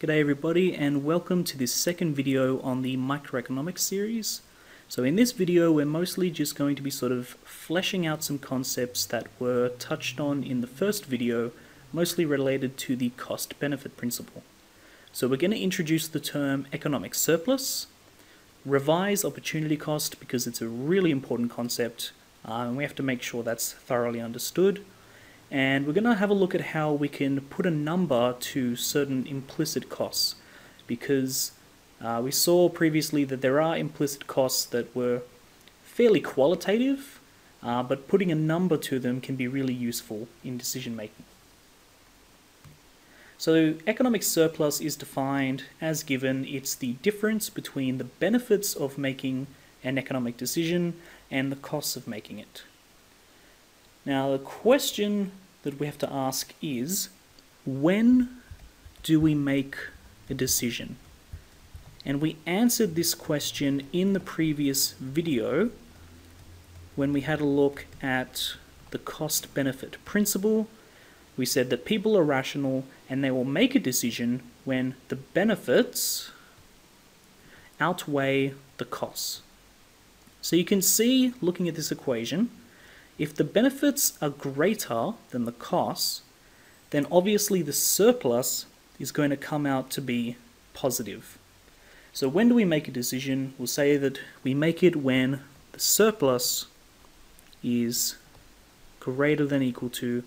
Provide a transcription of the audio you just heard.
G'day everybody and welcome to this second video on the microeconomics series. So in this video we're mostly just going to be sort of fleshing out some concepts that were touched on in the first video, mostly related to the cost-benefit principle. So we're going to introduce the term economic surplus, revise opportunity cost because it's a really important concept uh, and we have to make sure that's thoroughly understood, and we're going to have a look at how we can put a number to certain implicit costs because uh, we saw previously that there are implicit costs that were fairly qualitative uh, but putting a number to them can be really useful in decision making. So economic surplus is defined as given it's the difference between the benefits of making an economic decision and the costs of making it. Now, the question that we have to ask is when do we make a decision? And we answered this question in the previous video when we had a look at the cost benefit principle. We said that people are rational and they will make a decision when the benefits outweigh the costs. So you can see, looking at this equation, if the benefits are greater than the costs, then obviously the surplus is going to come out to be positive. So when do we make a decision? We'll say that we make it when the surplus is greater than equal to